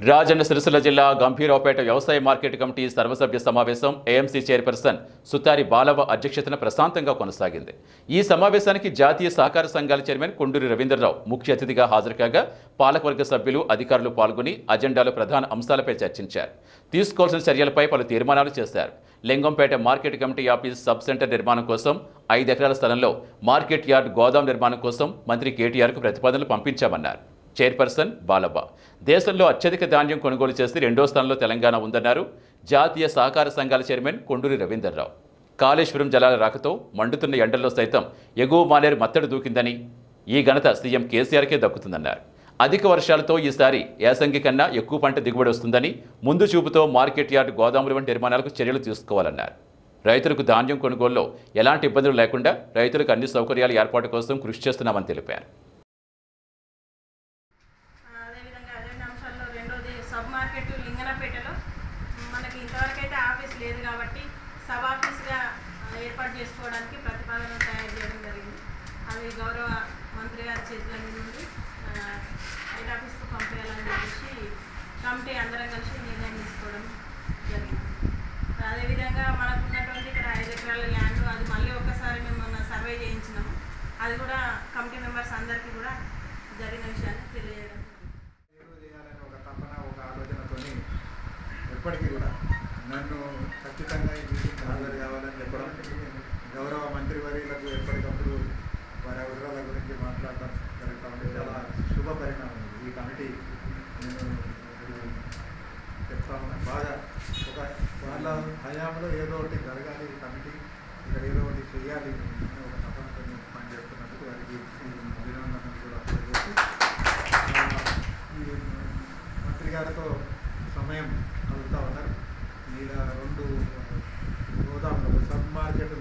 రాజన్న సిరిసిల్ల జిల్లా గంభీరావుపేట వ్యవసాయ market committee సర్వసభ్య సమావేశం ఏఎంసీ చైర్పర్సన్ సుతారి బాలవ అధ్యక్షతన ప్రశాంతంగా కొనసాగింది. ఈ సమావేశానికి జాతీయ సహకార సంఘాల చైర్మన్ కొండూరి రవీంద్రరావు ముఖ్య అతిథిగా హాజరు కాగా పాలకవర్గ సభ్యులు అధికారులు పాల్గొని అజెండాలో ప్రధాన అంశాలపై చర్చించారు. తీసుకోవాల్సిన చర్యలపై పలు తీర్మానాలు చేశారు. Lingampet market committee office sub centre నిర్మాణం కోసం ఐదు ఎకరాల స్థలంలో మార్కెట్ యార్డ్ గోదాం నిర్మాణం కోసం మంత్రి కేటీఆర్కు ప్రతిపాదనలు పంపించామన్నారు. చైర్పర్సన్ బాలవ్వ. దేశంలో అత్యధిక ధాన్యం కొనుగోలు చేసి రెండో స్థానంలో తెలంగాణ ఉందన్నారు జాతీయ సహకార సంఘాల చైర్మన్ కొండూరి రవీందర్రావు. కాళేశ్వరం జలాల రాకతో మండుతున్న ఎండల్లో సైతం ఎగువ మానేరు మత్తడి దూకిందని ఈ ఘనత సీఎం కేసీఆర్కే దక్కుతుందన్నారు. అధిక వర్షాలతో ఈసారి యాసంగి కన్నా ఎక్కువ పంట దిగుబడి వస్తుందని ముందు చూపుతో మార్కెట్ యార్డ్ గోదాముల వంటి నిర్మాణాలకు చర్యలు తీసుకోవాలన్నారు. రైతులకు ధాన్యం కొనుగోలులో ఎలాంటి ఇబ్బందులు లేకుండా రైతులకు అన్ని సౌకర్యాల ఏర్పాటు కోసం కృషి చేస్తున్నామని తెలిపారు అదేవిధంగా అదే అంశాల్లో రెండోది సబ్ మార్కెట్ లింగనపేటలో. మనకి ఇంతవరకు అయితే ఆఫీస్ లేదు కాబట్టి సబ్ ఆఫీస్గా ఏర్పాటు చేసుకోవడానికి ప్రతిపాదన తయారు చేయడం జరిగింది. అవి గౌరవ మంత్రి గారి చేతుల మీద నుండి హెడ్ ఆఫీస్కు పంపించాలని చెప్పేసి కమిటీ అందరం కలిసి నిర్ణయం తీసుకోవడం జరిగింది. అదేవిధంగా మనకు ఉన్నటువంటి ఇక్కడ ఐదు ఎకరాల ల్యాండ్ అది మళ్ళీ ఒక్కసారి మేము మొన్న సర్వే చేయించినాము. అది కూడా కమిటీ మెంబర్స్ అందరికీ కూడా జరిగిన విషయాన్ని తెలియజేయడం జరిగింది. ఏదో చేయాలని ఒక తపన ఒక ఆలోచనతోని ఇప్పటికీ కూడా నన్ను ఖచ్చితంగా ఈ మీటింగ్ హాజరు కావాలని చెప్పడం గౌరవ మంత్రివర్యులకు ఎప్పటికప్పుడు వారి అవసరాల గురించి మాట్లాడటం జరుగుతూ ఉంది చాలా శుభ పరిణామం ఈ కమిటీ నేను ఇది చెప్తా ఉన్నా. బాగా ఒక వాళ్ళ హయాంలో ఏదో ఒకటి జరగాలి ఈ కమిటీ. ఇక్కడ ఏదో ఒకటి చేయాలి ఒక తపనతో పనిచేస్తున్నందుకు వారికి అభినందనలు కూడా ఈ మంత్రి గారితో సమయం కలుగుతూ ఉన్నారు. ఇలా రెండు గోదాములు సబ్ మార్కెట్